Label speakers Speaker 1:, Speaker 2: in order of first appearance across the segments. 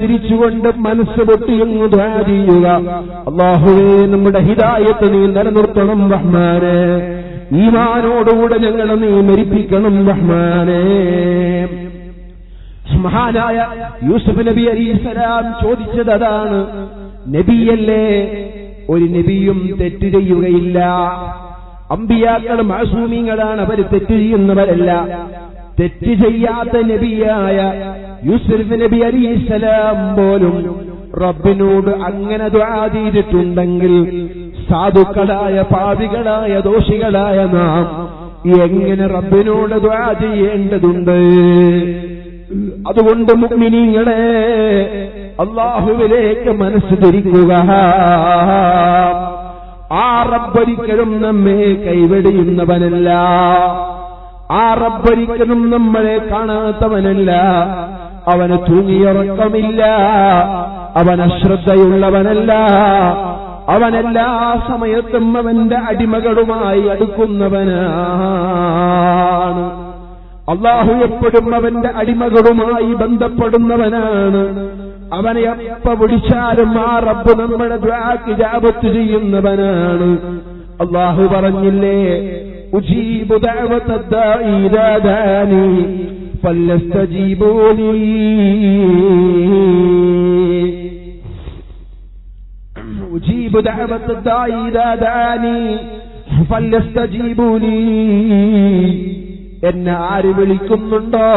Speaker 1: തിരിച്ചുകൊണ്ട് മനസ്സ് പൊട്ടിയൊന്നു ചെയ്യുക. അള്ളാഹുവേ നമ്മുടെ ഹിദായത്ത് നീ നിലനിർത്തണം റഹ്മാനെ. ഈമാനോടുകൂടെ ഞങ്ങളെ നീ മരിപ്പിക്കണം റഹ്മാനെ. മഹാനായ യൂസുഫ് നബി അലിസ്ലാം ചോദിച്ചത് അതാണ് നബിയല്ലേ ഒരു നബിയും തെറ്റ് ചെയ്യുകയില്ല. അമ്പിയാക്കൾ മാസൂമിങ്ങളാണ് അവർ തെറ്റ് ചെയ്യുന്നവരല്ല. തെറ്റ് ചെയ്യാത്ത നബിയായ യൂസുഫ് നബി അലിസ്ലാം പോലും റബ്ബിനോട് അങ്ങനെ ദ്വാ ചെയ്തിട്ടുണ്ടെങ്കിൽ സാധുക്കളായ പാപികളായ ദോഷികളായ നാം എങ്ങനെ റബ്ബിനോട് ദ്വാ ചെയ്യേണ്ടതുണ്ട്? അതുകൊണ്ട് മുഗ്മിനീങ്ങളെ അള്ളാഹുവിലേക്ക് മനസ്സ് തിരിക്കുക. ആ റബ്ബൊരിക്കലും നമ്മെ കൈവെടിയുന്നവനല്ല. ആ റബ്ബൊരിക്കലും നമ്മളെ കാണാത്തവനല്ല. അവന് തൂങ്ങിയുറക്കമില്ല. അവൻ അശ്രദ്ധയുള്ളവനല്ല. അവനെല്ലാ സമയത്തും അവന്റെ അടിമകളുമായി അടുക്കുന്നവനാണ്. അള്ളാഹു എപ്പോഴും അവന്റെ അടിമകളുമായി ബന്ധപ്പെടുന്നവനാണ്. അവനെ എപ്പ വിളിച്ചാലും ആ റബ്ബ് നമ്മുടെ ദ്വാക്ക് ജാപത്ത് ചെയ്യുന്നവനാണ്. അള്ളാഹു പറഞ്ഞില്ലേ ഉജീബു ദഅവത ദാഇ ഇദാ ദാനി ഫല്ലസ്തജീബൂ ലീ. ഉജീബു എന്നെ ആര് വിളിക്കുന്നുണ്ടോ?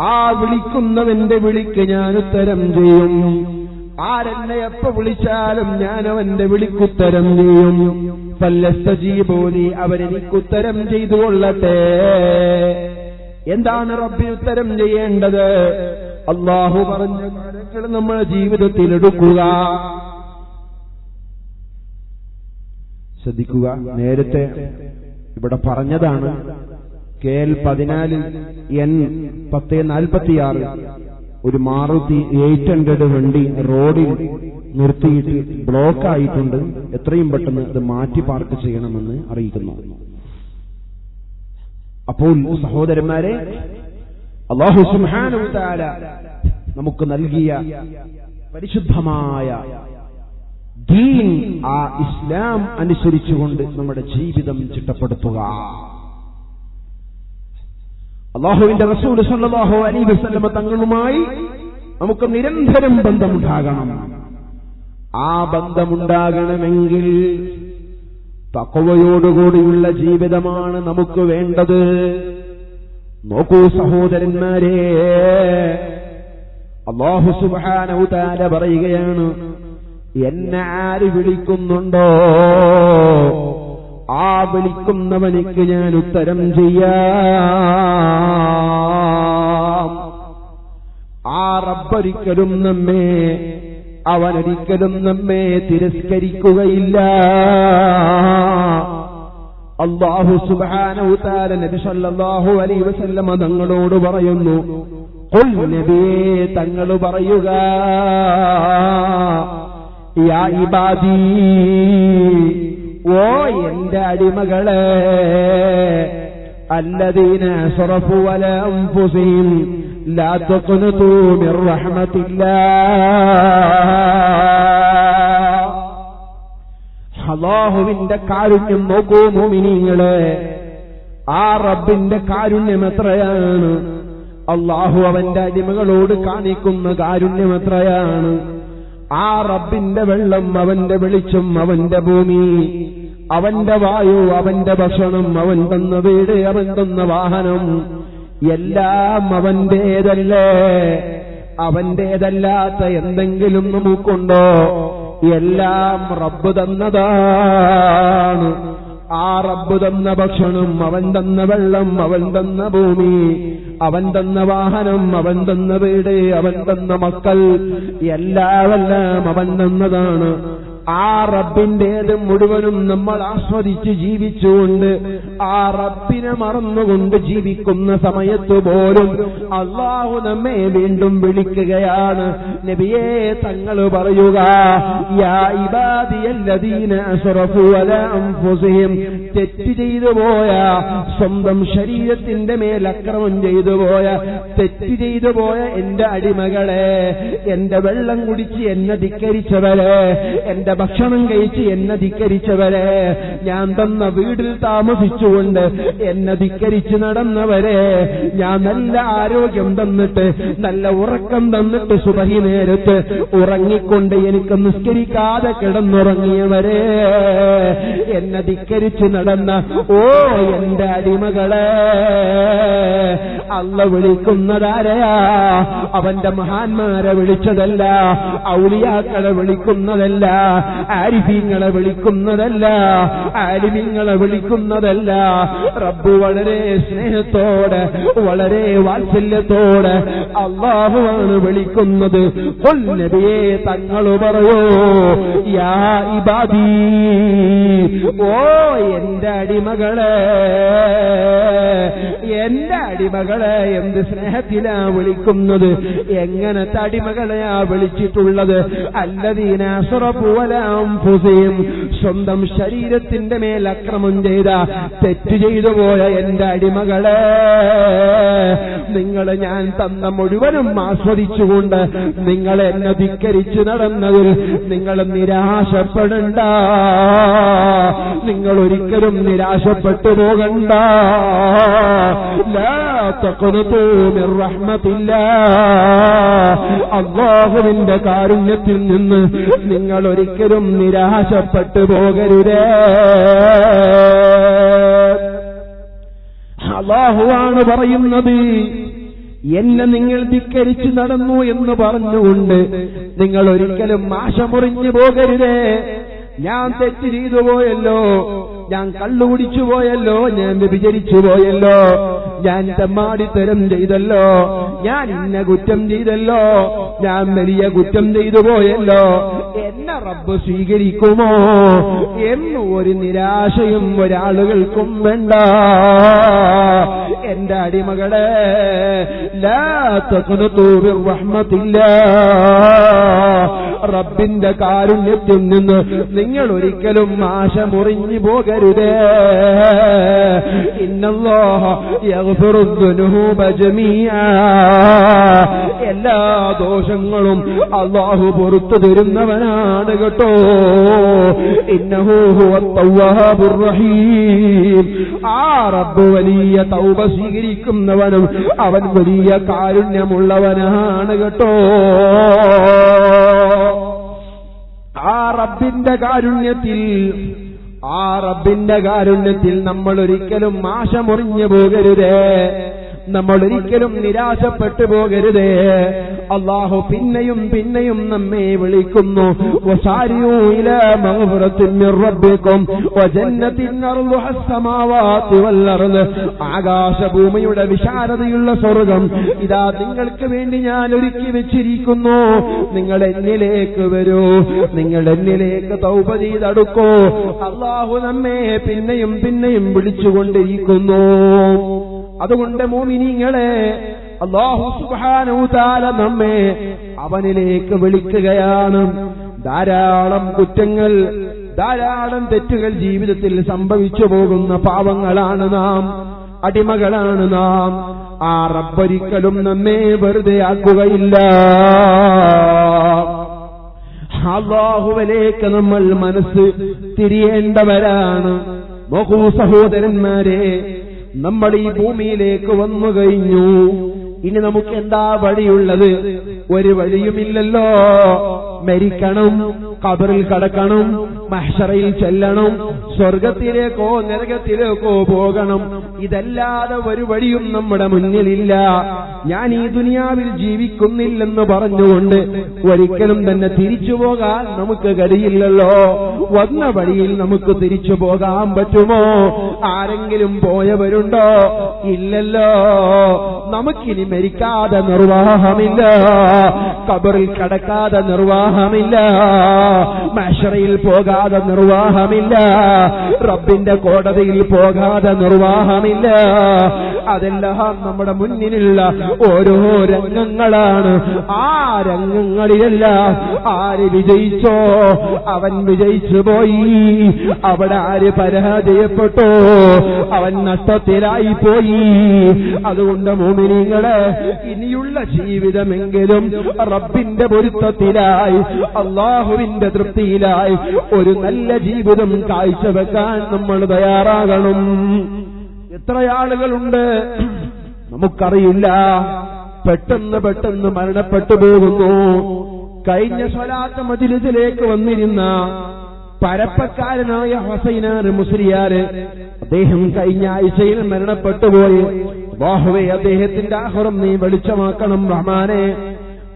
Speaker 1: ആ വിളിക്കുന്നവന്റെ വിളിക്ക് ഞാൻ ഉത്തരം ചെയ്യും. ആരെന്നെ എപ്പ വിളിച്ചാലും ഞാൻ അവന്റെ വിളിക്കുത്തരം ചെയ്യും. പല്ലസ്തജീബോലി അവരെനിക്കുത്തരം ചെയ്തു കൊള്ളട്ടെ. എന്താണ് റബ്ബി ഉത്തരം ചെയ്യേണ്ടത്? അള്ളാഹു പറഞ്ഞ കാര്യങ്ങൾ നമ്മൾ ജീവിതത്തിൽ എടുക്കുക. ശ്രദ്ധിക്കുക. നേരത്തെ ഇവിടെ പറഞ്ഞതാണ് കെ എൽ പതിനാല് എൻ പത്ത് നാൽപ്പത്തിയാറ് ഒരു മാറുതി എയ്റ്റ് ഹൺഡ്രഡ് വണ്ടി റോഡിൽ നിർത്തിയിട്ട് ബ്ലോക്ക് ആയിട്ടുണ്ട് എത്രയും പെട്ടെന്ന് അത് മാറ്റി പാർക്ക് ചെയ്യണമെന്ന് അറിയിക്കുന്നു. അപ്പോൾ സഹോദരന്മാരെ അള്ളാഹു നമുക്ക് നൽകിയ പരിശുദ്ധമായ ദീൻ ആ ഇസ്ലാം അനുസരിച്ചുകൊണ്ട് നമ്മുടെ ജീവിതം ചിട്ടപ്പെടുത്തുക. അള്ളാഹുവിന്റെ റസൂൽ സല്ലല്ലാഹു അലൈഹി വസല്ലമ തങ്ങളുമായി നമുക്ക് നിരന്തരം ബന്ധമുണ്ടാകണം. ആ ബന്ധമുണ്ടാകണമെങ്കിൽ തക്കവയോടുകൂടിയുള്ള ജീവിതമാണ് നമുക്ക് വേണ്ടത്. നോക്കൂ സഹോദരന്മാരെ അള്ളാഹു സുബ്ഹാനഹു തആല പറയുകയാണ് എന്നെ ആര് വിളിക്കുന്നുണ്ടോ? ആ വിളിക്കുന്നവനിക്ക് ഞാൻ ഉത്തരം ചെയ്യാം. ആ റബ്ബൊരിക്കലും നമ്മെ അവനൊരിക്കലും നമ്മെ തിരസ്കരിക്കുകയില്ല. അള്ളാഹു സുബാനൂത്താല നബിസല്ലാഹു അലൈ വസല്ലമ തങ്ങളോട് പറയുന്നു കൊൽ നബിയെ തങ്ങൾ പറയുക യാ ഇബാദി ഓ എന്റെ അടിമകളെ അല്ലതീന സറഫു വലം ഫുസീം ലാ തഖ്നതു മിർ റഹ്മത്തില്ലാ. അള്ളാഹുവിന്റെ കാരുണ്യം നോക്കൂ മോമിനിങ്ങളെ. ആ റബ്ബിന്റെ കാരുണ്യം എത്രയാണ്? അള്ളാഹു അവന്റെ അടിമകളോട് കാണിക്കുന്ന കാരുണ്യം എത്രയാണ്? ആ റബ്ബിന്റെ വെള്ളം അവന്റെ വെളിച്ചം അവന്റെ ഭൂമി അവന്റെ വായു അവന്റെ ഭക്ഷണം അവൻ തന്ന വീട് അവൻ തന്ന വാഹനം എല്ലാം അവന്റേതല്ലേ? അവന്റേതല്ലാത്ത എന്തെങ്കിലും നമുക്കുണ്ടോ? എല്ലാം റബ്ബ് തന്നതാണ്. ആ റബ്ബ് തന്ന ഭക്ഷണം അവൻ തന്ന വെള്ളം അവൻ തന്ന ഭൂമി അവൻ തന്ന വാഹനം അവൻ തന്ന വീട് അവൻ തന്ന മക്കൾ എല്ലാവെല്ലാം അവൻ തന്നതാണ്. ആ റബ്ബിന്റേത് മുഴുവനും നമ്മൾ ആസ്വദിച്ച് ജീവിച്ചുകൊണ്ട് ആ റബ്ബിനെ മറന്നുകൊണ്ട് ജീവിക്കുന്ന സമയത്ത് പോലും അള്ളാഹു നമ്മെ വീണ്ടും വിളിക്കുകയാണ്. നബിയേ തങ്ങൾ പറയുക തെറ്റ് ചെയ്തു പോയ സ്വന്തം ശരീരത്തിന്റെ മേൽ അക്രമം ചെയ്തു പോയ തെറ്റ് ചെയ്തു പോയ എന്റെ അടിമകളെ എന്റെ വെള്ളം കുടിച്ച് എന്നെ ധിക്കരിച്ചവരെ എന്റെ ഭക്ഷണം കഴിച്ച് എന്നെ ധിക്കരിച്ചവരെ ഞാൻ തന്ന വീടിൽ താമസിച്ചുകൊണ്ട് എന്നെ ധിക്കരിച്ച് നടന്നവരെ ഞാൻ നല്ല ആരോഗ്യം തന്നിട്ട് നല്ല ഉറക്കം തന്നിട്ട് സുബഹി നേരത്ത് ഉറങ്ങിക്കൊണ്ട് എനിക്ക് നിസ്കരിക്കാതെ കിടന്നുറങ്ങിയവരെ എന്നെ ധിക്കരിച്ച് നടന്ന ഓ എന്റെ അടിമകളെ അല്ല വിളിക്കുന്നതാരയാ? അവന്റെ മഹാന്മാരെ വിളിച്ചതല്ല ഔലിയാക്കളെ വിളിക്കുന്നതല്ല ആരിഫീങ്ങളെ വിളിക്കുന്നതല്ല ആരിഫീങ്ങളെ വിളിക്കുന്നതല്ല. റബ്ബ് വളരെ സ്നേഹത്തോടെ വളരെ വാത്സല്യത്തോടെ അള്ളാഹുവാണ് വിളിക്കുന്നത്. കൊൽ നബിയെ തങ്ങൾ പറയോ യാ ഇബാദി. ഓ എന്റെ അടിമകളെ എന്റെ അടിമകളെ എന്ത് സ്നേഹത്തിലാ വിളിക്കുന്നത്? എങ്ങനത്തെ അടിമകളെയാ വിളിച്ചിട്ടുള്ളത്? അല്ലതീനാസുറപ്പുവലാം ഫുസയും സ്വന്തം ശരീരത്തിന്റെ മേൽ അക്രമം ചെയ്ത തെറ്റ് ചെയ്തു പോയ എന്റെ അടിമകളെ നിങ്ങൾ ഞാൻ തന്ന മുഴുവനും ആസ്വദിച്ചുകൊണ്ട് നിങ്ങൾ എന്നെ ധിക്കരിച്ചു നടന്നതിൽ നിങ്ങൾ നിരാശപ്പെടണ്ട. നിങ്ങൾ ഒരിക്കലും നിരാശപ്പെട്ടു പോകണ്ട. അള്ളാഹുവിന്റെ കാരുണ്യത്തിൽ നിന്ന് നിങ്ങൾ ഒരിക്കലും നിരാശപ്പെട്ടു പോകരുതേ. അള്ളാഹുവാണ് പറയുന്നത് എന്നെ നിങ്ങൾ ധിക്കരിച്ചു നടന്നു എന്ന് പറഞ്ഞുകൊണ്ട് നിങ്ങൾ ഒരിക്കലും ആശമുറിഞ്ഞു പോകരുതേ. ഞാൻ തെറ്റ് ചെയ്തു പോയല്ലോ ഞാൻ കള്ളുകുടിച്ചു പോയല്ലോ ഞാൻ വ്യഭിചരിച്ചു പോയല്ലോ ഞാൻ തെമ്മാടിത്തരം ചെയ്തല്ലോ. ഞാൻ ഇന്ന കുറ്റം ചെയ്തല്ലോ. ഞാൻ വലിയ കുറ്റം ചെയ്തു പോയല്ലോ. എന്നെ റബ്ബ് സ്വീകരിക്കുമോ? എന്ന് ഒരു നിരാശയും ഒരാളുകൾക്കും വേണ്ട. എന്റെ അടിമകളെ റഹ്മത്തില്ലാ. റബ്ബിന്റെ കാരുണ്യത്തിൽ നിന്ന് നിങ്ങൾ ഒരിക്കലും ആശ മുറിഞ്ഞു പോകരുതേ. ജമീആ എല്ലാ ദോഷങ്ങളും അല്ലാഹു പുറത്തു തരുന്നവനാണ് കേട്ടോ. ആ റബ്ബ് വലിയ തൗബ സ്വീകരിക്കുന്നവനും അവൻ വലിയ കാരുണ്യമുള്ളവനാണ് കേട്ടോ. ആ റബ്ബിന്റെ കാരുണ്യത്തിൽ ആ റബ്ബിന്റെ കാരുണ്യത്തിൽ നമ്മൾ ഒരിക്കലും ആശമുറിഞ്ഞു പോകരുതേ. നമ്മൾ ഒരിക്കലും നിരാശപ്പെട്ടു പോകരുതേ. അള്ളാഹു പിന്നെയും പിന്നെയും നമ്മെ വിളിക്കുന്നു. ആകാശഭൂമിയുടെ വിശാലതയുള്ള സ്വർഗം ഇതാ നിങ്ങൾക്ക് വേണ്ടി ഞാൻ ഒരുക്കി വെച്ചിരിക്കുന്നു. നിങ്ങൾ എന്നിലേക്ക് വരൂ. നിങ്ങൾ എന്നിലേക്ക് തൗബ ചെയ്തടുക്കോ. അള്ളാഹു നമ്മെ പിന്നെയും പിന്നെയും വിളിച്ചുകൊണ്ടിരിക്കുന്നു. അതുകൊണ്ട് മോമിനിങ്ങളെ അള്ളാഹു സുബാനൂതാല നമ്മെ അവനിലേക്ക് വിളിക്കുകയാണ്. ധാരാളം കുറ്റങ്ങൾ ധാരാളം തെറ്റുകൾ ജീവിതത്തിൽ സംഭവിച്ചു പോകുന്ന പാവങ്ങളാണ് നാം അടിമകളാണ് നാം. ആ റബ്ബൊരിക്കലും നമ്മെ വെറുതെ ആക്കുകയില്ല. അള്ളാഹുവിലേക്ക് നമ്മൾ മനസ്സ് തിരിയേണ്ടവരാണ്. ബഹു സഹോദരന്മാരെ നമ്മൾ ഈ ഭൂമിയിലേക്ക് വന്നു കഴിഞ്ഞു. ഇനി നമുക്ക് എന്താ വഴിയുള്ളത്? ഒരു വഴിയുമില്ലല്ലോ. മരിക്കണം കബറിൽ കടക്കണം മഹ്ഷറയിൽ ചെല്ലണം സ്വർഗത്തിലേക്കോ നരകത്തിലേക്കോ പോകണം. ഇതല്ലാതെ ഒരു വഴിയും നമ്മുടെ മുന്നിലില്ല. ഞാൻ ഈ ദുനിയാവിൽ ജീവിക്കുന്നില്ലെന്ന് പറഞ്ഞുകൊണ്ട് ഒരിക്കലും തന്നെ തിരിച്ചു പോകാൻ നമുക്ക് കഴിയില്ലല്ലോ. വന്ന വഴിയിൽ നമുക്ക് തിരിച്ചു പോകാൻ പറ്റുമോ? ആരെങ്കിലും പോയവരുണ്ടോ? ഇല്ലല്ലോ. നമുക്കിനി മരിക്കാതെ നിർവാഹമില്ല. കബറിൽ കടക്കാതെ നിർവാഹമില്ല. മഷറയിൽ പോകാതെ നിർവാഹമില്ല. റബ്ബിന്റെ കോടതിയിൽ പോകാതെ നിർവാഹമില്ല. അതെല്ലാം നമ്മുടെ മുന്നിലുള്ള ഓരോ രംഗങ്ങളാണ്. ആ രംഗങ്ങളിലെല്ലാം ആര് വിജയിച്ചോ അവൻ വിജയിച്ചു പോയി. അവിടെ ആര് പരാജയപ്പെട്ടോ അവൻ നഷ്ടത്തിലായി പോയി. അതുകൊണ്ട് മോമിനിങ്ങളെ ഇനിയുള്ള ജീവിതമെങ്കിലും റബ്ബിന്റെ പൊരുത്തത്തിലായി അള്ളാഹുവിന്റെ തൃപ്തിയിലായി ഒരു നല്ല ജീവിതം കാഴ്ചവെക്കാൻ നമ്മൾ തയ്യാറാകണം. എത്ര ആളുകളുണ്ട് നമുക്കറിയില്ല. പെട്ടെന്ന് പെട്ടെന്ന് മരണപ്പെട്ടു പോകുന്നു. കഴിഞ്ഞ സ്വലാത്ത മജിലിസിലേക്ക് വന്നിരുന്ന പരപ്പക്കാരനായ ഹസൈനാർ മുസ്ലിയാര്. അദ്ദേഹം കഴിഞ്ഞ ആഴ്ചയിൽ മരണപ്പെട്ടുപോയി. ബാഹുവെ അദ്ദേഹത്തിന്റെ ആഹുറം നീ വെളിച്ചമാക്കണം റഹ്മാനെ.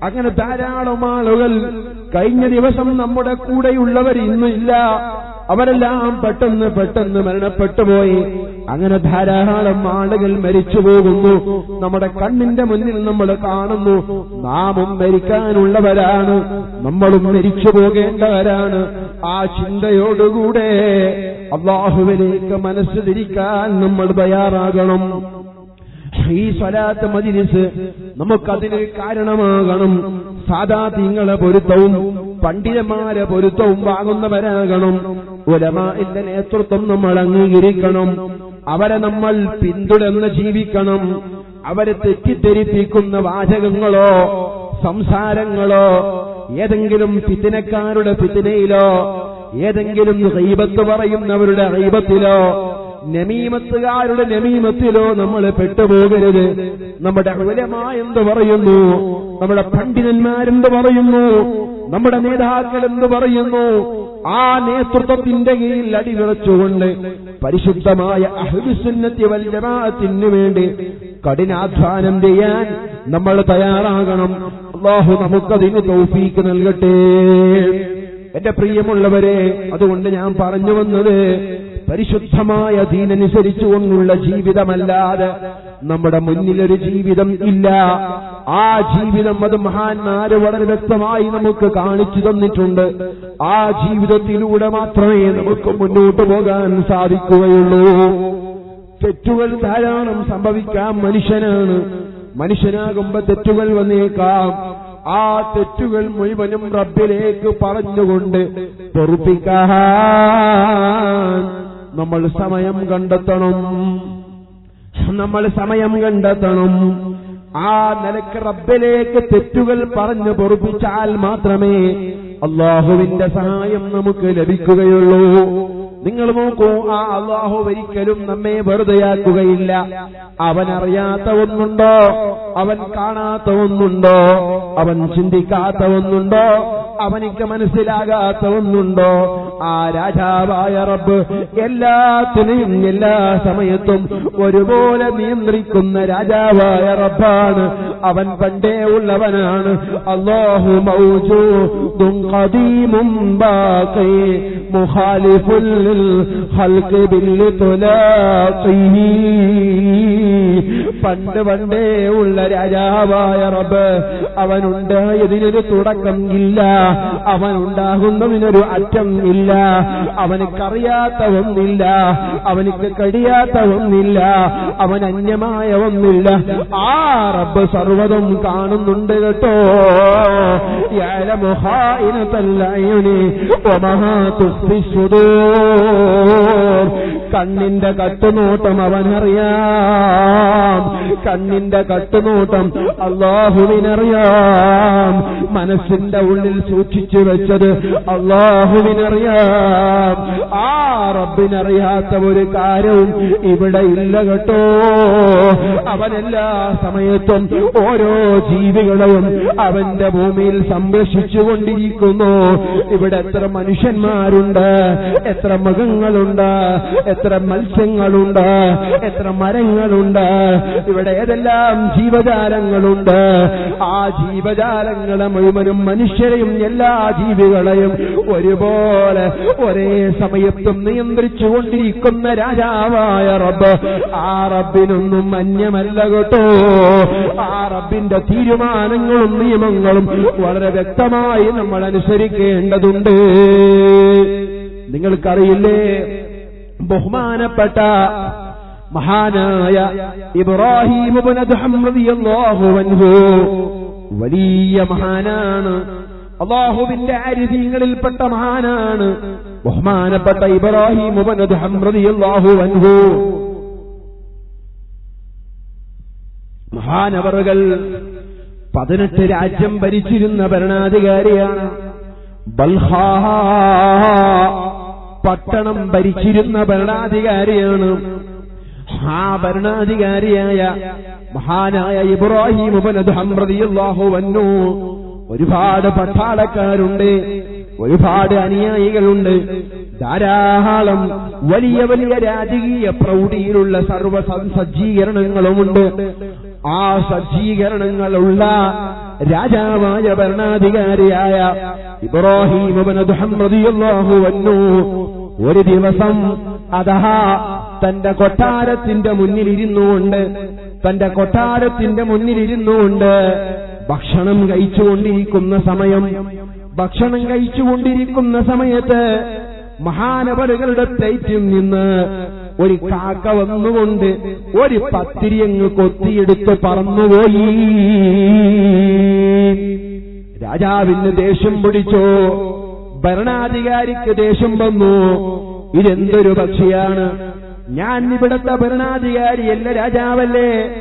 Speaker 1: അങ്ങനെ ധാരാളം ആളുകൾ കഴിഞ്ഞ ദിവസം നമ്മുടെ കൂടെയുള്ളവർ ഇന്നില്ല അവരെല്ലാം പെട്ടെന്ന് പെട്ടെന്ന് മരണപ്പെട്ടുപോയി അങ്ങനെ ധാരാളം ആളുകൾ മരിച്ചു പോകുന്നു. നമ്മുടെ കണ്ണിന്റെ മുന്നിൽ നമ്മൾ കാണുന്നു. നാമും മരിക്കാനുള്ളവരാണ്. നമ്മളും മരിച്ചു പോകേണ്ടവരാണ്. ആ ചിന്തയോടുകൂടെ അള്ളാഹുവിലേക്ക് മനസ്സ് തിരിക്കാൻ നമ്മൾ തയ്യാറാകണം. ഈ സ്വലാത്ത് മജിലിസ് നമുക്കതിന് കാരണമാകണം. സാധാ തിങ്ങളെ പൊരുത്തവും പണ്ഡിതന്മാരെ പൊരുത്തവും വാങ്ങുന്നവരാകണം. ഉലമാന്റെ നേതൃത്വം നമ്മൾ അംഗീകരിക്കണം. അവരെ നമ്മൾ പിന്തുടർന്ന് ജീവിക്കണം. അവരെ തെറ്റിദ്ധരിപ്പിക്കുന്ന വാചകങ്ങളോ സംസാരങ്ങളോ ഏതെങ്കിലും പിത്തിനക്കാരുടെ പിത്തിനയിലോ ഏതെങ്കിലും ഹൈബത്ത് പറയുന്നവരുടെ ഹൈബത്തിലോ നമീമത്തുകാരുടെ നമീമത്തിലോ നമ്മൾ പെട്ടുപോകരുത്. നമ്മുടെ ഉലമായ എന്ത് പറയുന്നു? നമ്മുടെ പണ്ഡിതന്മാരെന്ത് പറയുന്നു? നമ്മുടെ നേതാക്കൾ എന്ത് പറയുന്നു? ആ നേതൃത്വത്തിന്റെ കീഴിൽ അടിവിറച്ചുകൊണ്ട് പരിശുദ്ധമായ അഹ്ലുസുന്നത്തി വൽ ജമാഅത്തിന് വേണ്ടി കഠിനാധ്വാനം ചെയ്യാൻ നമ്മൾ തയ്യാറാകണം. അള്ളാഹു നമുക്കതിന് തൗഫീക്ക് നൽകട്ടെ. എന്റെ പ്രിയമുള്ളവരെ അതുകൊണ്ട് ഞാൻ പറഞ്ഞു വന്നത് പരിശുദ്ധമായ ദീനനുസരിച്ചുകൊണ്ടുള്ള ജീവിതമല്ലാതെ നമ്മുടെ മുന്നിലൊരു ജീവിതം ഇല്ല. ആ ജീവിതം അത് മഹാന്മാര് വളരെ വ്യക്തമായി നമുക്ക് കാണിച്ചു തന്നിട്ടുണ്ട്. ആ ജീവിതത്തിലൂടെ മാത്രമേ നമുക്ക് മുന്നോട്ട് പോകാൻ സാധിക്കുകയുള്ളൂ. തെറ്റുകൾ ധാരാളം സംഭവിക്കാം. മനുഷ്യനാണ്. മനുഷ്യനാകുമ്പോ തെറ്റുകൾ വന്നേക്കാം. ആ തെറ്റുകൾ മുഴുവനും റബ്ബിലേക്ക് പറഞ്ഞുകൊണ്ട് പൊറുപ്പിക്കാൻ നമ്മൾ സമയം കണ്ടെത്തണം. നമ്മൾ സമയം കണ്ടെത്തണം. ആ നിലയ്ക്ക് റബ്ബിലേക്ക് തെറ്റുകൾ പറഞ്ഞു പൊറുപ്പിച്ചാൽ മാത്രമേ അള്ളാഹുവിന്റെ സഹായം നമുക്ക് ലഭിക്കുകയുള്ളൂ. നിങ്ങൾ നോക്കൂ ആ അള്ളാഹു ഒരിക്കലും നമ്മെ വെറുതെയാക്കുകയില്ല അവൻ അറിയാത്ത ഒന്നുണ്ടോ? അവൻ കാണാത്ത ഒന്നുണ്ടോ? അവൻ ചിന്തിക്കാത്ത ഒന്നുണ്ടോ? അവനിക്ക് മനസ്സിലാകാത്ത ഒന്നുണ്ടോ ആ രാജാവായ റബ്ബ് എല്ലാത്തിനെയും എല്ലാ സമയത്തും ഒരുപോലെ നിയന്ത്രിക്കുന്ന രാജാവായ റബ്ബാണ്. അവൻ പണ്ടേ ഉള്ളവനാണ്. അള്ളാഹു ഖദീമും ബാഖി മുഖാലിഫുൽ ഖൽഖ് പണ്ട് പണ്ടേ ഉള്ള രാജാവായ റബ്ബ് അവനുണ്ടായതിനൊരു തുടക്കം ഇല്ല. അവനുണ്ടാകുന്നതിനൊരു അറ്റം ഇല്ല. അവനക്കറിയാത്ത ഒന്നില്ല അവനക്ക് കഴിയാത്ത ഒന്നില്ല അവൻ അന്യമായ ഒന്നില്ല ആ റബ്ബ് സർവതും കാണുന്നുണ്ട് കേട്ടോ. യലമുഹായിനത്തല്ലയുനി കണ്ണിന്റെ കട്ടുനോട്ടം അവനറിയാം. കണ്ണിന്റെ കട്ടുനോട്ടം അള്ളാഹുവിനറിയാം. മനസ്സിന്റെ ഉള്ളിൽ സൂക്ഷിച്ചു വെച്ചത് അള്ളാഹുവിനറിയാം. ആ റബ്ബിനറിയാത്ത ഒരു കാര്യവും ഇവിടെ ഇല്ല കേട്ടോ. അവനെല്ലാ സമയത്തും ഓരോ ജീവികളെയും അവന്റെ ഭൂമിയിൽ സംരക്ഷിച്ചുകൊണ്ടിരിക്കുന്നു ഇവിടെ എത്ര മനുഷ്യന്മാരുണ്ട് എത്ര മൃഗങ്ങളുണ്ട് എത്ര മത്സ്യങ്ങളുണ്ട് എത്ര മരങ്ങളുണ്ട് ഇവിടെ ഏതെല്ലാം ജീവജാലങ്ങളുണ്ട്. ആ ജീവജാലങ്ങളെ മുഴുവനും മനുഷ്യരെയും എല്ലാ ജീവികളെയും ഒരുപോലെ ഒരേ സമയത്തും നിയന്ത്രിച്ചു കൊണ്ടിരിക്കുന്ന രാജാവായ റബ്ബ് ആ റബ്ബിനൊന്നും അന്യമല്ല കേട്ടോ. ആ റബ്ബിന്റെ തീരുമാനങ്ങളും നിയമങ്ങളും വളരെ വ്യക്തമായി നമ്മൾ അനുസരിക്കേണ്ടതുണ്ട്. നിങ്ങൾക്കറിയില്ലേ? ബഹുമാനപ്പെട്ട മഹാനായ ഇബ്രാഹിം വലിയ മഹാനാണ്. അള്ളാഹുവിന്റെ അരിതീങ്ങളിൽപ്പെട്ട മഹാനാണ് ബഹുമാനപ്പെട്ട ഇബ്രാഹിം അൻഹു. മഹാനവറുകൾ പതിനെട്ട് രാജ്യം ഭരിച്ചിരുന്ന ഭരണാധികാരിയാണ്. ബൽഹാ പട്ടണം ഭരിച്ചിരുന്ന ഭരണാധികാരിയാണ്. ആ ഭരണാധികാരിയായ മഹാനായ ഇബ്രാഹിം റളിയല്ലാഹു വന്നു ഒരുപാട് പട്ടാളക്കാരുണ്ട് ഒരുപാട് അനുയായികളുണ്ട്. ധാരാളം വലിയ വലിയ രാജകീയ പ്രൗഢിയിലുള്ള സർവ സജ്ജീകരണങ്ങളുമുണ്ട് ആ സജ്ജീകരണങ്ങളുള്ള രാജാവായ ഭരണാധികാരിയായ ഇബ്രാഹിം അൻഹു ഒരു ദിവസം അതാ തന്റെ കൊട്ടാരത്തിന്റെ മുന്നിലിരുന്നുകൊണ്ട് തന്റെ കൊട്ടാരത്തിന്റെ മുന്നിലിരുന്നുകൊണ്ട് ഭക്ഷണം കഴിച്ചുകൊണ്ടിരിക്കുന്ന സമയം ഭക്ഷണം കഴിച്ചുകൊണ്ടിരിക്കുന്ന സമയത്ത് മഹാനവരുകളുടെ പ്ലേറ്റിൽ നിന്ന് ഒരു കാക്ക വന്നുകൊണ്ട് ഒരു പത്തിരി അങ്ങ് കൊത്തിയെടുത്ത് പറന്നുപോയി. രാജാവിന് ദേഷ്യം പിടിച്ചോ? ഭരണാധികാരിക്ക് ദേഷ്യം വന്നു. ഇതെന്തൊരു പക്ഷിയാണ്? ഞാൻ ഇവിടത്തെ ഭരണാധികാരിയല്ല രാജാവല്ലേ?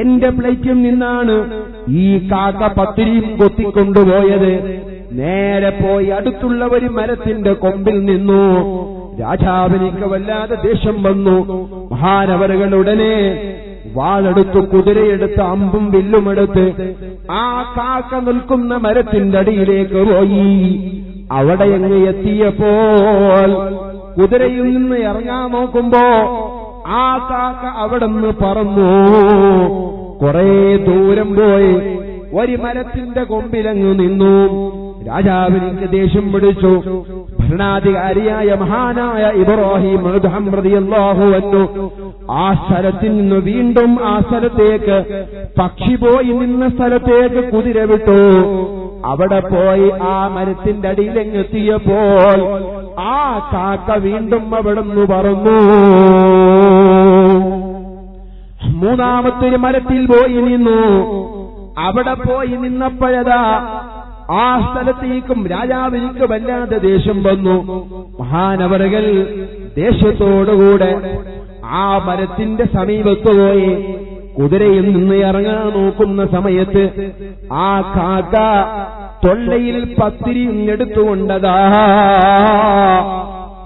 Speaker 1: എന്റെ പ്ലേറ്റിൽ നിന്നാണ് ഈ കാക്ക പത്തിരിയും കൊത്തിക്കൊണ്ടുപോയത്. നേരെ പോയി അടുത്തുള്ള ഒരു മരത്തിന്റെ കൊമ്പിൽ നിന്നു. രാജാവിനിക്ക് വല്ലാതെ ദേഷ്യം വന്നു. മഹാനവറുകൾ ഉടനെ വാളെടുത്ത് കുതിരയെടുത്ത് അമ്പും വില്ലുമെടുത്ത് ആ കാക്ക നിൽക്കുന്ന മരത്തിന്റെ അടിയിലേക്ക് പോയി. അവിടെ എങ്ങ് എത്തിയപ്പോൾ കുതിരയിൽ നിന്ന് ഇറങ്ങാൻ നോക്കുമ്പോ ആ കാക്ക അവിടെ നിന്ന് പറന്നു. കുറെ ദൂരം പോയി. ഒരു മരത്തിന്റെ കൊമ്പിലങ്ങ് നിന്നു. രാജാവിനിക്ക് ദേഷ്യം പിടിച്ചു. ഭരണാധികാരിയായ മഹാനായ ഇബ്രാഹിം റളിയല്ലാഹു അൻഹു ആ സ്ഥലത്തിൽ നിന്ന് വീണ്ടും ആ സ്ഥലത്തേക്ക് പക്ഷി പോയി നിന്ന സ്ഥലത്തേക്ക് കുതിര വിട്ടു. അവിടെ പോയി ആ മരത്തിന്റെ അടിയിലെങ്ങെത്തിയപ്പോൾ ആ കാക്ക വീണ്ടും അവിടെ നിന്ന് പറന്നു മൂന്നാമത്തെ മരത്തിൽ പോയി നിന്നു. അവിടെ പോയി നിന്നപ്പോഴതാ ആ സ്ഥലത്തേക്കും രാജാവിനിക്ക് വല്ലാതെ ദേഷ്യം വന്നു. മഹാനവറുകൾ ദേഷ്യത്തോടുകൂടെ ആ മരത്തിന്റെ സമീപത്ത് പോയി കുതിരയിൽ നിന്ന് ഇറങ്ങാൻ നോക്കുന്ന സമയത്ത് ആ കാക്ക തൊള്ളയിൽ പത്തിരി എടുത്തുകൊണ്ടതാ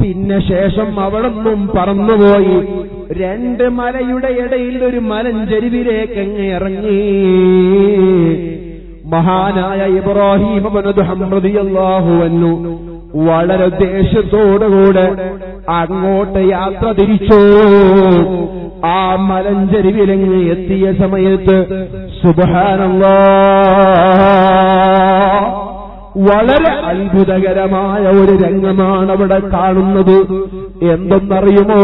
Speaker 1: പിന്നെ ശേഷം അവിടൊന്നും പറന്നുപോയി. രണ്ട് മലയുടെ ഇടയിൽ ഒരു മലഞ്ചെരുവിലേക്ക് ഇറങ്ങി. മഹാനായ ഇബ്രാഹിം റളിയല്ലാഹു വളരെ ദേഷ്യത്തോടുകൂടെ അങ്ങോട്ട് യാത്ര തിരിച്ചു. ആ മലഞ്ചരിവിലങ്ങ് എത്തിയ സമയത്ത് സുബഹാനല്ലാ വളരെ അത്ഭുതകരമായ ഒരു രംഗമാണ് അവിടെ കാണുന്നത്. എന്തെന്നറിയുമോ?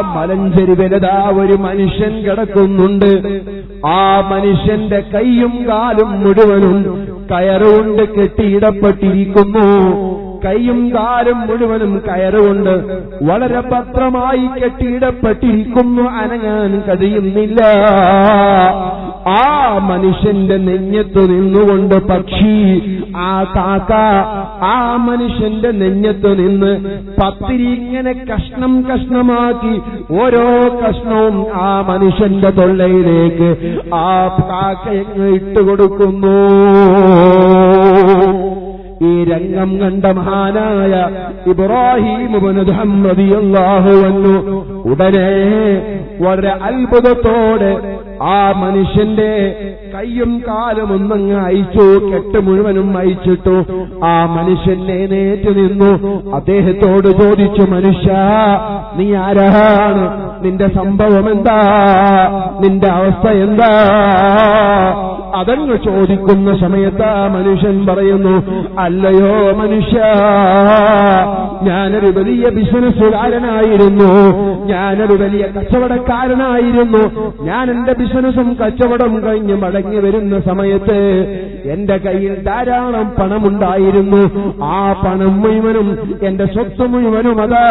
Speaker 1: മലഞ്ചെരുവിലതാ ഒരു മനുഷ്യൻ കിടക്കുന്നുണ്ട്. ആ മനുഷ്യന്റെ കൈയും കാലും മുഴുവനും കയറുകൊണ്ട് കെട്ടിയിടപ്പെട്ടിരിക്കുന്നു. കൈയും കാലും മുഴുവനും കയറുകൊണ്ട് വളരെ ഭദ്രമായി കെട്ടിയിടപ്പെട്ടിരിക്കുന്നു. അനങ്ങാൻ കഴിയുന്നില്ല. ആ മനുഷ്യന്റെ നെഞ്ഞത്ത് നിന്നുകൊണ്ട് പക്ഷി ആ കാക്ക ആ മനുഷ്യന്റെ നെഞ്ഞത്ത് നിന്ന് പത്തിരി ഇങ്ങനെ കഷ്ണം കഷ്ണമാക്കി ഓരോ കഷ്ണവും ആ മനുഷ്യന്റെ തൊള്ളയിലേക്ക് ആ കാക്കയങ്ങ് ഇട്ടുകൊടുക്കുന്നു. ഈ രംഗം കണ്ട മഹാനായ ഇബ്രാഹിം ഉടനെ വളരെ അത്ഭുതത്തോടെ ആ മനുഷ്യന്റെ കയ്യും കാലും ഒന്നങ്ങ് അയച്ചു കെട്ട് മുഴുവനും അയച്ചിട്ടു ആ മനുഷ്യനെ നേറ്റു നിന്നു. അദ്ദേഹത്തോട് ചോദിച്ചു മനുഷ്യ നീ ആരാണ്? നിന്റെ സംഭവം എന്താ? നിന്റെ അവസ്ഥ എന്താ? അതങ്ങ് ചോദിക്കുന്ന സമയത്ത് ആ മനുഷ്യൻ പറയുന്നു അല്ലയോ മനുഷ്യ ഞാനൊരു വലിയ ബിസിനസ്സുകാരനായിരുന്നു. ഞാനൊരു വലിയ കച്ചവടക്കാരനായിരുന്നു. ഞാൻ എന്റെ ബിസിനസ്സും കച്ചവടം കഴിഞ്ഞ് മടങ്ങി വരുന്ന സമയത്ത് എന്റെ കയ്യിൽ ധാരാളം പണമുണ്ടായിരുന്നു. ആ പണം മുഴുവനും എന്റെ സ്വത്ത് മുഴുവനും അതാ.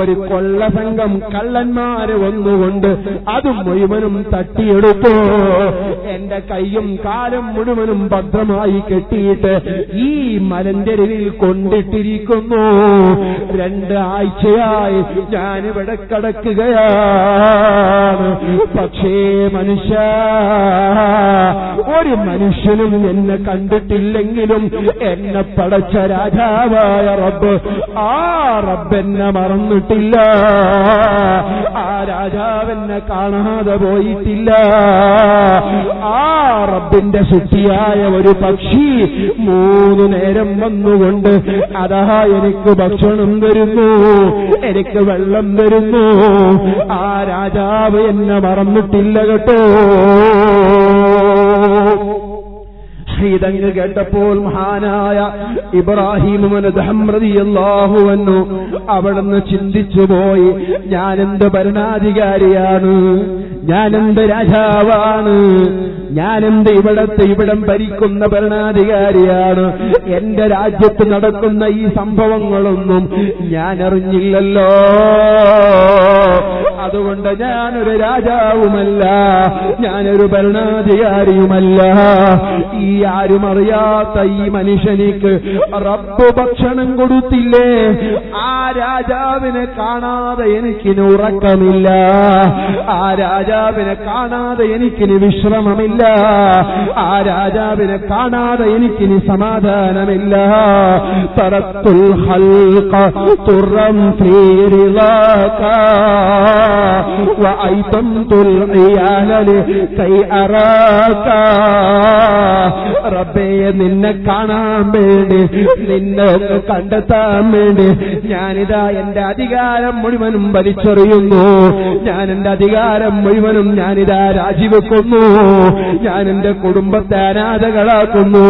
Speaker 1: ഒരു കൊള്ള സംഘം കള്ളന്മാര് വന്നുകൊണ്ട് അത് മുഴുവനും തട്ടിയെടുത്തു. എന്റെ കൈയും കാലും മുഴുവനും ഭദ്രമായി കെട്ടിയിട്ട് ഈ മലഞ്ചെരുവിൽ കൊണ്ടിട്ടിരിക്കുന്നു. രണ്ടാഴ്ചയായി ഞാനിവിടെ കിടക്കുകയാണ്. പക്ഷേ മനുഷ്യ ഒരു മനുഷ്യനും എന്നെ കണ്ടിട്ടില്ലെങ്കിലും എന്നെ പടച്ച രാജാവായ റബ്ബ് ആ റബ്ബ് എന്നെ മറന്നിട്ടില്ല. ആ രാജാവെന്നെ കാണാതെ പോയിട്ടില്ല. ആ റബ്ബിന്റെ ശുദ്ധിയായ ഒരു പക്ഷി മൂന്ന് നേരം വന്നുകൊണ്ട് അതാ എനിക്ക് ഭക്ഷണം തരുന്നു എനിക്ക് വെള്ളം തരുന്നു. ആ രാജാവ് എന്നെ മറന്നിട്ടില്ല കേട്ടോ. ഇതങ്ങ് കേട്ടപ്പോൾ മഹാനായ ഇബ്രാഹിം റളിയല്ലാഹുവന്നു അവിടുന്ന് ചിന്തിച്ചു പോയി ഞാനെന്ത് ഭരണാധികാരിയാണ്? ഞാനെന്ത് രാജാവാണ്? ഞാനെന്ത് ഇവിടത്തെ ഇവിടം ഭരിക്കുന്ന ഭരണാധികാരിയാണ്? എന്റെ രാജ്യത്ത് നടക്കുന്ന ഈ സംഭവങ്ങളൊന്നും ഞാൻ അറിഞ്ഞില്ലല്ലോ അതുകൊണ്ട് ഞാനൊരു രാജാവുമല്ല ഞാനൊരു ഭരണാധികാരിയുമല്ല. ഈ ആരും അറിയാത്ത ഈ മനുഷ്യനിക്ക് റബ്ബ് ഭക്ഷണം കൊടുത്തില്ലേ? ആ രാജാവിനെ കാണാതെ എനിക്കിന് ഉറക്കമില്ല. ആ രാജാവിനെ കാണാതെ എനിക്കിന് വിശ്രമമില്ല. ആ രാജാവിനെ കാണാതെ എനിക്കിന് സമാധാനമില്ല. തറത്തുൽ ഹൽഖ തുറം ഫീരിളാക وأيتمت العيال لكي أراك റബ്ബേ നിന്നെ കാണാൻ വേണ്ടി നിന്നെ ഒന്ന് കണ്ടെത്താൻ വേണ്ടി ഞാനിതാ എന്റെ അധികാരം മുഴുവനും വലിച്ചെറിയുന്നു ഞാൻ എന്റെ അധികാരം മുഴുവനും ഞാനിതാ രാജിവെക്കുന്നു ഞാൻ എന്റെ കുടുംബത്തെ അനാഥകളാക്കുന്നു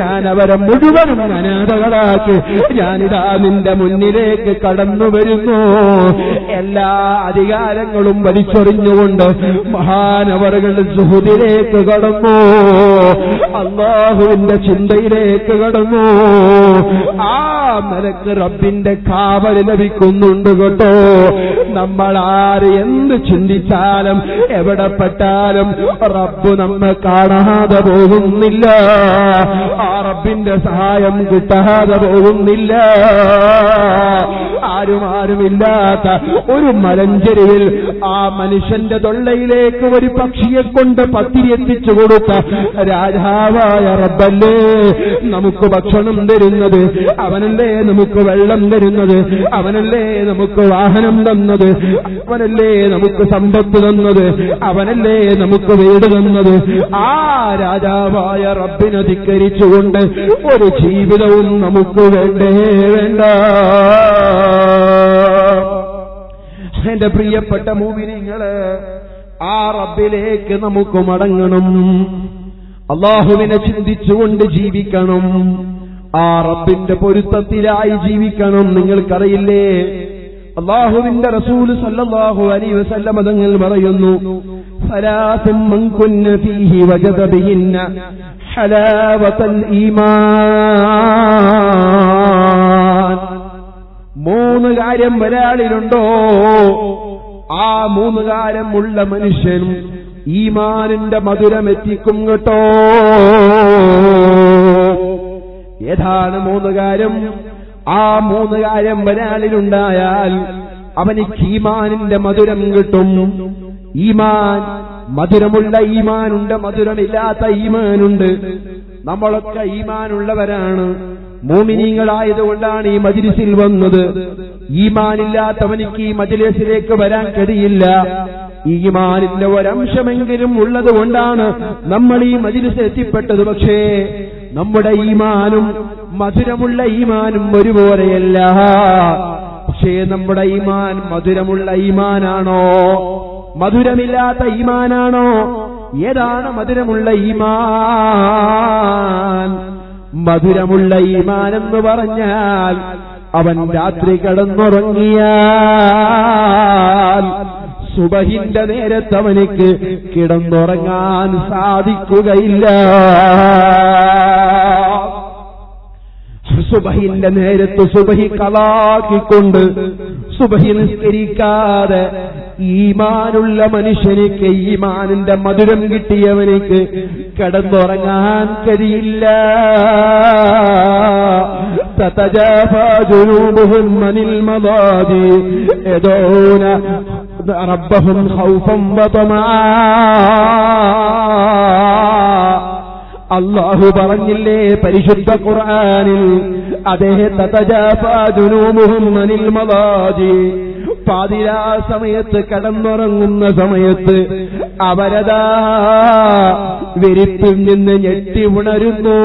Speaker 1: ഞാൻ അവരെ മുഴുവനും അനാഥകളാക്കി ഞാനിതാ നിന്റെ മുന്നിലേക്ക് കടന്നു വരുന്നു എല്ലാ അധികാരങ്ങളും വലിച്ചെറിഞ്ഞുകൊണ്ട് മഹാനവറുകൾ സുഹൃതിലേക്ക് കടന്നു. അള്ളാഹുവിന്റെ ചിന്തയിലേക്ക് കടന്നു. ആ നിലയ്ക്ക് റബ്ബിന്റെ കാവൽ ലഭിക്കുന്നുണ്ട് കേട്ടോ. നമ്മൾ ആര് എന്ത് ചിന്തിച്ചാലും എവിടെ പെട്ടാലും റബ്ബ് നമ്മെ കാണാതെ പോകുന്നില്ല. ആ റബ്ബിന്റെ സഹായം കിട്ടാതെ പോകുന്നില്ല. ആരും ആരുമില്ലാത്ത ഒരു മലഞ്ചെരിയിൽ ആ മനുഷ്യന്റെ തൊള്ളയിലേക്ക് ഒരു പക്ഷിയെ കൊണ്ട് പത്തിരി എത്തിച്ചു കൊടുത്ത രാജാവായ റബ്ബല്ലേ നമുക്ക് ഭക്ഷണം തരുന്നത്. അവനല്ലേ നമുക്ക് വെള്ളം തരുന്നത്. അവനല്ലേ നമുക്ക് വാഹനം തന്നത്. അവനല്ലേ നമുക്ക് സമ്പത്ത് തന്നത്. അവനല്ലേ നമുക്ക് വീട് തന്നത്. ആ രാജാവായ റബ്ബിനെ ധിക്കരിച്ചുകൊണ്ട് ഒരു ജീവിതവും നമുക്ക് വേണ്ടേ വേണ്ട. എന്റെ പ്രിയപ്പെട്ട മൂവിനിങ്ങൾ ആ റബ്ബിലേക്ക് നമുക്ക് മടങ്ങണം. അള്ളാഹുവിനെ ചിന്തിച്ചുകൊണ്ട് ജീവിക്കണം. ആ റബ്ബിന്റെ പൊരുത്തത്തിലായി ജീവിക്കണം. നിങ്ങൾക്കറിയില്ലേ? അള്ളാഹുവിന്റെ റസൂൽ സല്ലാഹു അലൈഹി വസല്ലം തങ്ങൾ പറയുന്നു ഹലാവത്തൽ ഈമാൻ. മൂന്ന് കാര്യം ഒരാളിലുണ്ടോ? ആ മൂന്ന് കാര്യം ഉള്ള മനുഷ്യൻ ഈമാനിന്റെ മധുരം എത്തിക്കും കേട്ടോ. ഏതാണ് മൂന്ന് കാര്യം? ആ മൂന്ന് കാര്യം ഒരാളിലുണ്ടായാൽ അവനിക്ക് ഈമാനിന്റെ മധുരം കിട്ടും. ഈമാൻ മധുരമുള്ള ഈമാനുണ്ട് മധുരമില്ലാത്ത ഈമാനുണ്ട്. നമ്മളൊക്കെ ഈമാനുള്ളവരാണ്. മോമിനീങ്ങളായതുകൊണ്ടാണ് ഈ മജിലിസിൽ വന്നത്. ഈമാനില്ലാത്തവനിക്ക് ഈ മജിലിസിലേക്ക് വരാൻ കഴിയില്ല. ഈമാനിന്റെ ഒരംശമെങ്കിലും ഉള്ളത് കൊണ്ടാണ് നമ്മൾ ഈ മജിലിസ് എത്തിപ്പെട്ടത്. പക്ഷേ നമ്മുടെ ഈമാനും മധുരമുള്ള ഈമാനും ഒരുപോലെയല്ല. പക്ഷേ നമ്മുടെ ഈമാൻ മധുരമുള്ള ഈമാനാണോ? മധുരമില്ലാത്ത ഈമാനാണോ? ഏതാണ് മധുരമുള്ള ഈമാൻ? മധുരമുള്ള ഈമാൻ എന്ന് പറഞ്ഞാൽ അവൻ രാത്രി കിടന്നുറങ്ങിയാൽ സുബഹിന്റെ നേരത്തവനിക്ക് കിടന്നുറങ്ങാൻ സാധിക്കുകയില്ല. സുബഹിന്റെ നേരത്ത് സുബഹി കലാക്കിക്കൊണ്ട് സുബഹി നിസ്കരിക്കാതെ ഈമാനുള്ള മനുഷ്യനിക്ക് ഈമാനിന്റെ മധുരം കിട്ടിയവനിക്ക് കിടന്നുറങ്ങാൻ കഴിയില്ല تتجافى جنوبهم عن المضاجع يدعون ربهم خوفا وطمعا അള്ളാഹു പറഞ്ഞില്ലേ പരിശുദ്ധ ഖുർആനിൽ അദ്ദേഹത്തെ പാതിരാ സമയത്ത് കടന്നുറങ്ങുന്ന സമയത്ത് അവരതാ വിരിപ്പിൽ നിന്ന് ഞെട്ടി ഉണരുന്നു.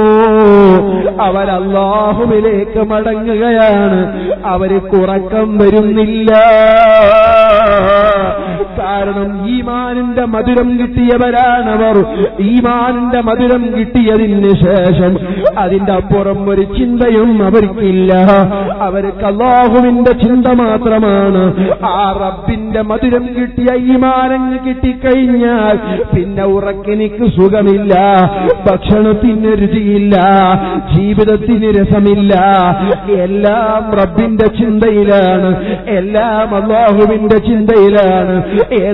Speaker 1: അവരല്ലാഹുവിലേക്ക് മടങ്ങുകയാണ്. അവർ കുറക്കം വരുന്നില്ല. കാരണം ഈമാനിന്റെ മധുരം കിട്ടിയവരാണവർ. ഈമാനിന്റെ മധുരം കിട്ടിയതിന് ശേഷം അതിന്റെ അപ്പുറം ഒരു ചിന്തയും അവർക്കില്ല. അവർക്ക് അള്ളാഹുവിന്റെ ചിന്ത മാത്രമാണ്. ആ റബ്ബിന്റെ മധുരം കിട്ടിയ ഈമാനങ്ങ് കിട്ടിക്കഴിഞ്ഞാൽ പിന്നെ ഉറക്കിനിക്ക് സുഖമില്ല. ഭക്ഷണത്തിന് രുചിയില്ല. ജീവിതത്തിന് രസമില്ല. എല്ലാം റബ്ബിന്റെ ചിന്തയിലാണ്. എല്ലാം അള്ളാഹുവിന്റെ ചിന്തയിലാണ്.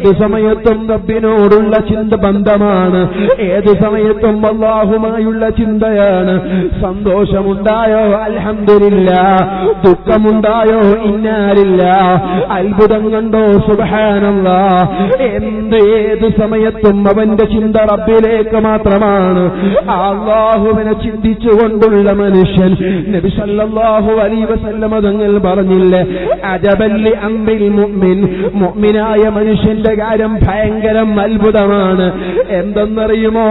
Speaker 1: സമയത്തും റബ്ബിനോടുള്ള ചിന്ത ബന്ധമാണ്. ഏത് സമയത്തും അള്ളാഹുമായുള്ള ചിന്തയാണ്. സന്തോഷമുണ്ടായോ? അൽഹംദുലില്ല. ദുഃഖമുണ്ടായോ? ഇന്നാലില്ല. അത്ഭുതം കണ്ടോ? സുഭാനല്ല എന്ത് ഏത് സമയത്തും അവന്റെ ചിന്ത റബ്ബിലേക്ക് മാത്രമാണ്. അള്ളാഹുവിനെ ചിന്തിച്ചുകൊണ്ടുള്ള മനുഷ്യൻ നബി സല്ലല്ലാഹു അലൈഹി വസല്ലമ തങ്ങൾ പറഞ്ഞില്ലേ അജബല്ലി അംറിൽ മുഅ്മിൻ. മുഅ്മിനായ മനുഷ്യന്റെ കാര്യം ഭയങ്കരം അത്ഭുതമാണ്. എന്തെന്നറിയുമോ?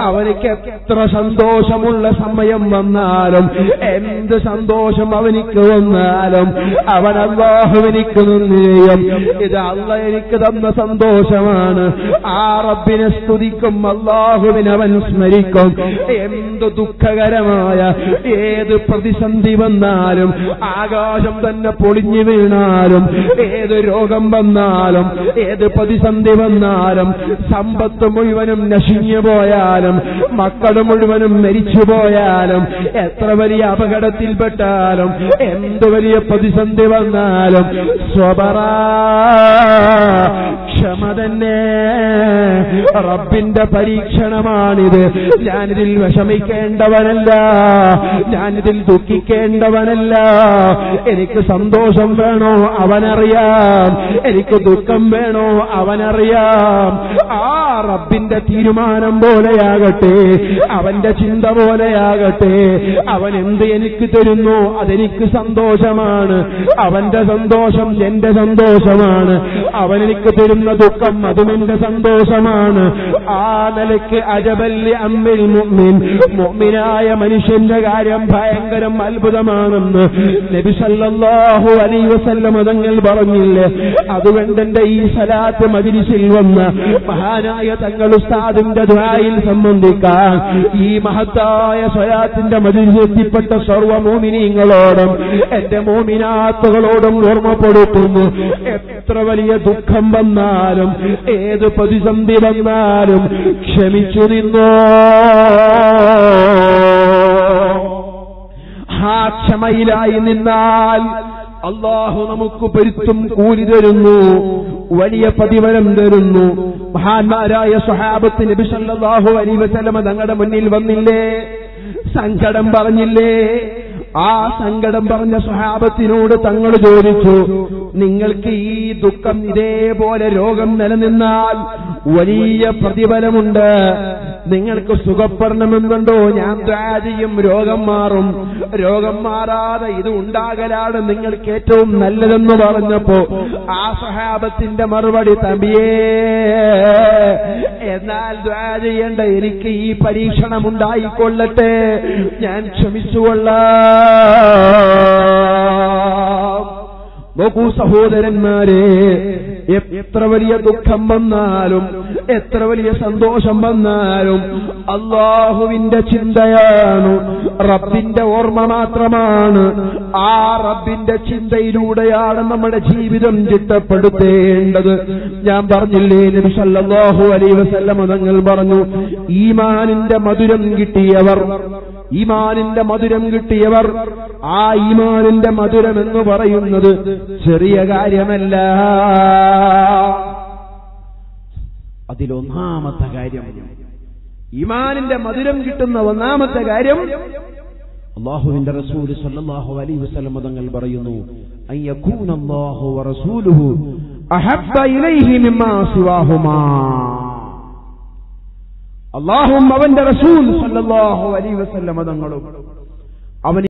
Speaker 1: അവനിക്ക് എത്ര സന്തോഷമുള്ള സമയം വന്നാലും എന്ത് സന്തോഷം അവനിക്ക് വന്നാലും അവൻ അള്ളാഹുവിനിക്ക് നിന്നെയും ഇത് അള്ള എനിക്ക് തന്ന സന്തോഷമാണ്. ആ റബ്ബിനെ സ്തുതിക്കും അള്ളാഹുവിനെ അവൻ സ്മരിക്കും. എന്ത് ദുഃഖകരമായ ഏത് പ്രതിസന്ധി വന്നാലും ആകാശം തന്നെ പൊളിഞ്ഞു വീണാലും ഏത് രോഗം വന്നാലും ഏത് പ്രതിസന്ധി വന്നാലും സമ്പത്ത് മുഴുവനും നശിഞ്ഞു പോയാലും മക്കൾ മുഴുവനും മരിച്ചു പോയാലും എത്ര വലിയ അപകടത്തിൽപ്പെട്ടാലും എന്ത് വലിയ പ്രതിസന്ധി വന്നാലും സ്വബറ ക്ഷമ തന്നെ. റബ്ബിന്റെ പരീക്ഷണമാണിത്. ഞാനിതിൽ വിഷമിക്കേണ്ടവനല്ല. ഞാനിതിൽ ദുഃഖിക്കേണ്ടവനല്ല. എനിക്ക് സന്തോഷം വേണോ? അവനറിയാം. എനിക്ക് ദുഃഖം വേണോ? അവനറിയാം. ആ റബ്ബിന്റെ തീരുമാനം പോലെയാകട്ടെ അവന്റെ ചിന്ത പോലെയാകട്ടെ അവൻ എന്ത് എനിക്ക് തരുന്നു അതെനിക്ക് സന്തോഷമാണ്. അവന്റെ സന്തോഷം എന്റെ സന്തോഷമാണ്. അവൻ എനിക്ക് തരുന്ന ദുഃഖം അതും എന്റെ സന്തോഷമാണ്. ആ നിലയ്ക്ക് അജബല്ലി അമ്മിൽ മുഅ്മിൻ. മുമ്മിനായ മനുഷ്യന്റെ കാര്യം ഭയങ്കരം അത്ഭുതമാണെന്ന് നബി സല്ലല്ലാഹു അലൈഹി വസല്ലം പറഞ്ഞില്ലേ? അതുകൊണ്ട് എന്റെ ഈ സലാത്ത് മജിലിസിൽ വന്ന് മഹാനായ തങ്ങൾ ഉസ്താദിന്റെ ദ്വായിൽ സംബന്ധിക്കാൻ ഈ മഹത്തായ സ്വയാത്തിന്റെ മജിലിസിൽ എത്തിപ്പെട്ട സർവ മോമിനിങ്ങളോടും എന്റെ മോമിനാത്തുകളോടും ഓർമ്മപ്പെടുത്തുന്നു. എത്ര വലിയ ദുഃഖം വന്നാലും ഏത് പ്രതിസന്ധി വന്നാലും ക്ഷമിച്ചു നിന്നോ. ആ ക്ഷമയിലായി നിന്നാൽ അള്ളാഹു നമുക്ക് പൊരുത്തും കൂലി തരുന്നു. വലിയ പ്രതിഫലം തരുന്നു. മഹാന്മാരായ സ്വഹാബത്ത് നബി സല്ലല്ലാഹു അലൈഹി തങ്ങളുടെ മുന്നിൽ വന്നില്ലേ? സങ്കടം പറഞ്ഞില്ലേ? ആ സങ്കടം പറഞ്ഞ സ്വഹാബത്തിനോട് തങ്ങൾ ചോദിച്ചു നിങ്ങൾക്ക് ഈ ദുഃഖം ഇതേപോലെ രോഗം നിലനിന്നാൽ വലിയ പ്രതിഫലമുണ്ട്. നിങ്ങൾക്ക് സുഖപ്പെടണമെന്നുണ്ടോ? ഞാൻ ചെയ്യും രോഗം മാറും. രോഗം മാറാതെ ഇത് ഉണ്ടാകലാണ് നിങ്ങൾക്ക് ഏറ്റവും നല്ലതെന്ന് പറഞ്ഞപ്പോ ആ സഹാബത്തിന്റെ മറുപടി തമ്പിയേ എന്നാൽ ദ്വാ എനിക്ക് ഈ പരീക്ഷണം ഉണ്ടായിക്കൊള്ളട്ടെ. ഞാൻ ക്ഷമിച്ചുകൊള്ളാം. നോക്കൂ സഹോദരന്മാരെ എത്ര വലിയ ദുഃഖം വന്നാലും എത്ര വലിയ സന്തോഷം വന്നാലും അള്ളാഹുവിന്റെ ചിന്തയാണ് റബ്ബിന്റെ ഓർമ്മ മാത്രമാണ്. ആ റബ്ബിന്റെ ചിന്തയിലൂടെയാണ് നമ്മുടെ ജീവിതം ചിട്ടപ്പെടുത്തേണ്ടത്. ഞാൻ പറഞ്ഞില്ലേ നബി സല്ലല്ലാഹു അലൈഹി വസല്ലം തങ്ങൾ പറഞ്ഞു ഈമാനിന്റെ മധുരം കിട്ടിയവർ ഈമാനിന്റെ മധുരം കിട്ടിയവർ ആ ഈമാനിന്റെ മധുരം എന്ന് പറയുന്നത് ചെറിയ കാര്യമല്ല. അതിലൊന്നാമത്തെ കാര്യം ഈമാനിന്റെ മധുരം കിട്ടുന്ന ഒന്നാമത്തെ കാര്യം അള്ളാഹുവിന്റെ റസൂൽ സല്ലാഹു അലൈ വസല്ലം തങ്ങൾ പറയുന്നു അല്ലാഹു വറസൂലുഹു അഹബ്ബ ഇലൈഹി മിമ്മാ സിവാഹുമാ. അള്ളാഹും അവന്റെ റസൂൽ സല്ലല്ലാഹു അലൈഹി വസല്ലമ തങ്ങളും